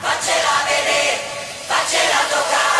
Facela vedere, facela toccare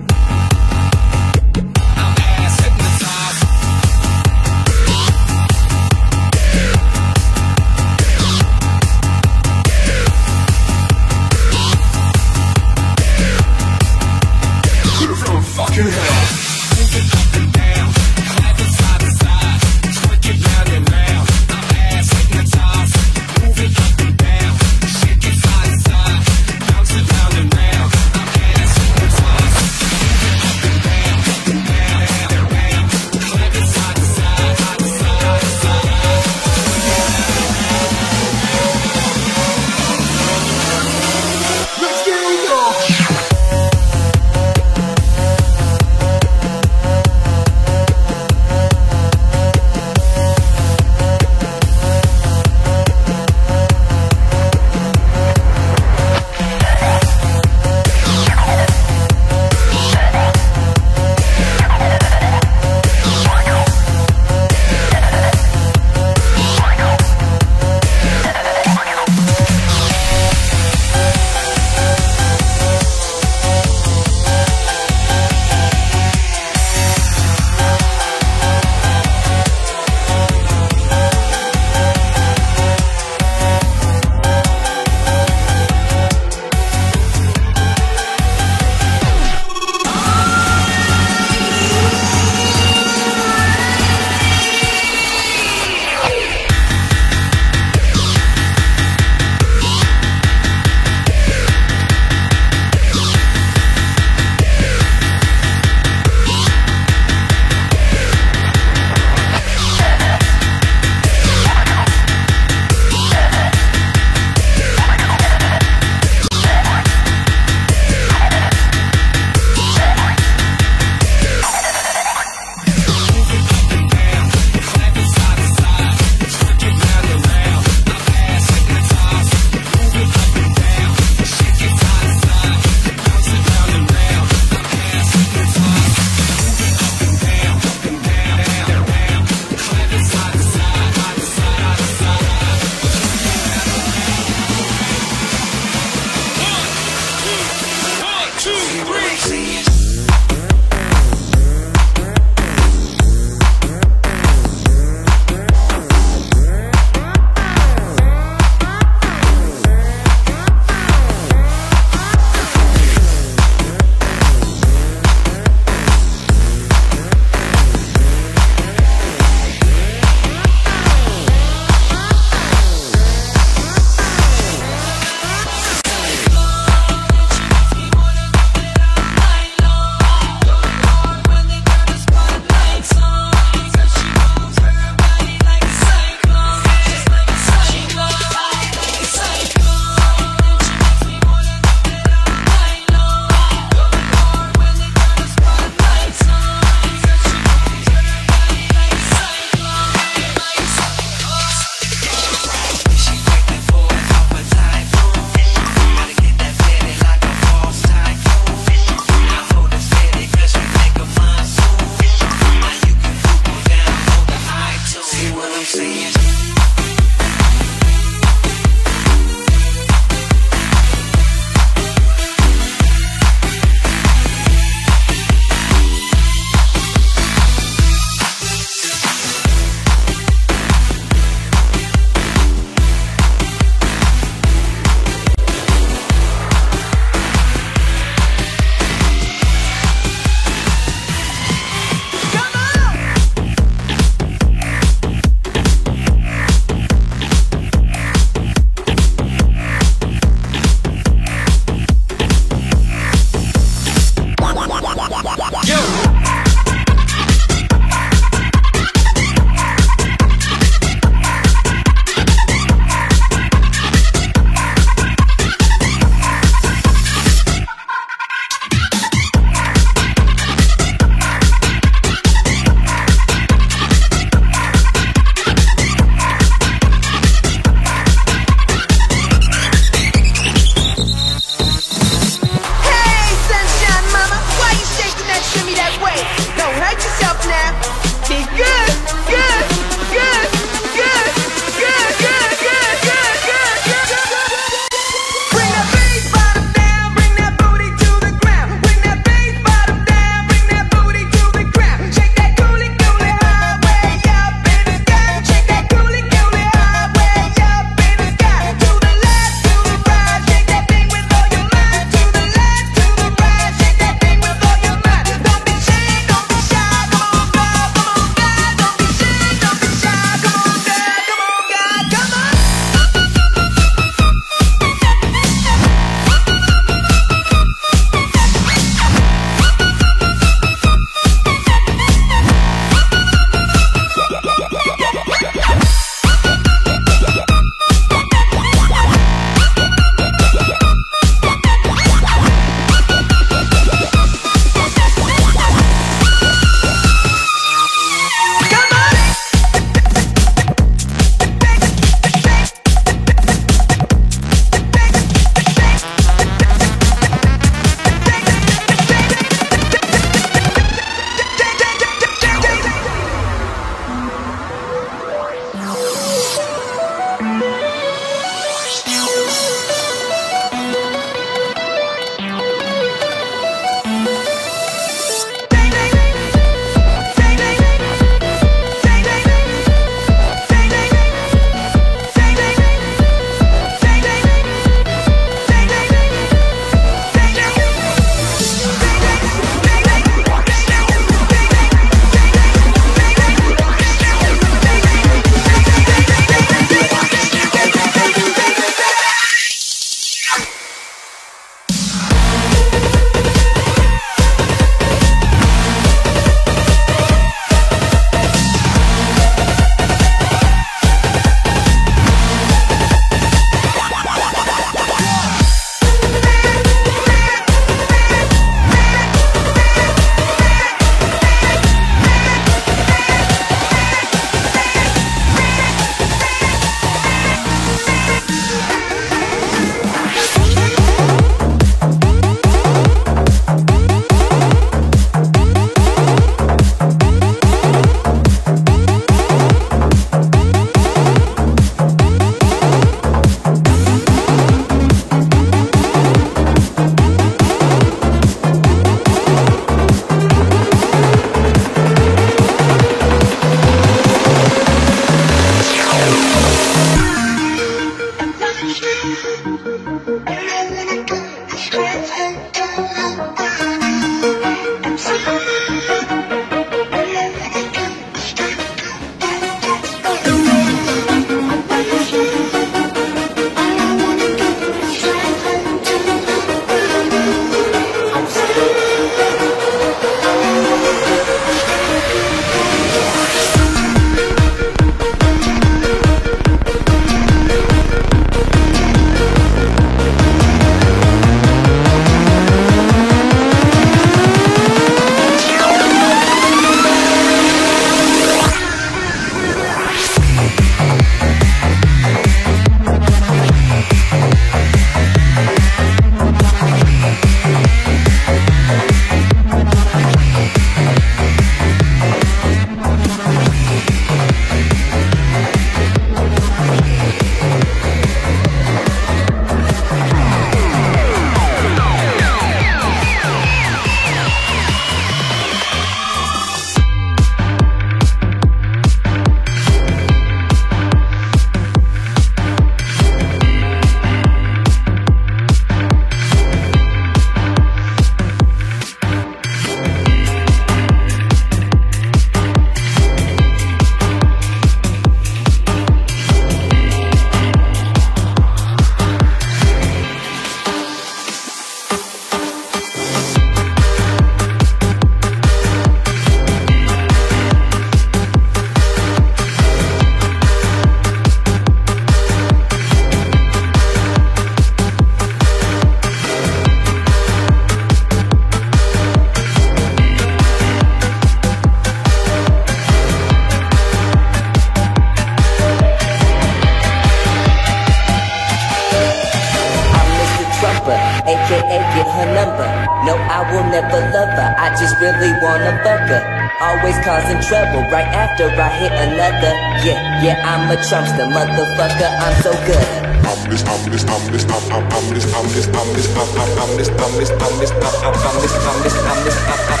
Trumpster, motherfucker, I'm so good. I'm this, I'm this, I'm this, I'm, I'm, I'm this, I'm this, I'm this, I'm, I'm, I'm this, I'm this, I'm this, I'm, I'm, I'm this, I'm this, I'm this, I'm, I'm, I'm, I'm,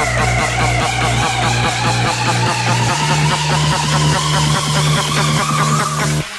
I'm, I'm, I'm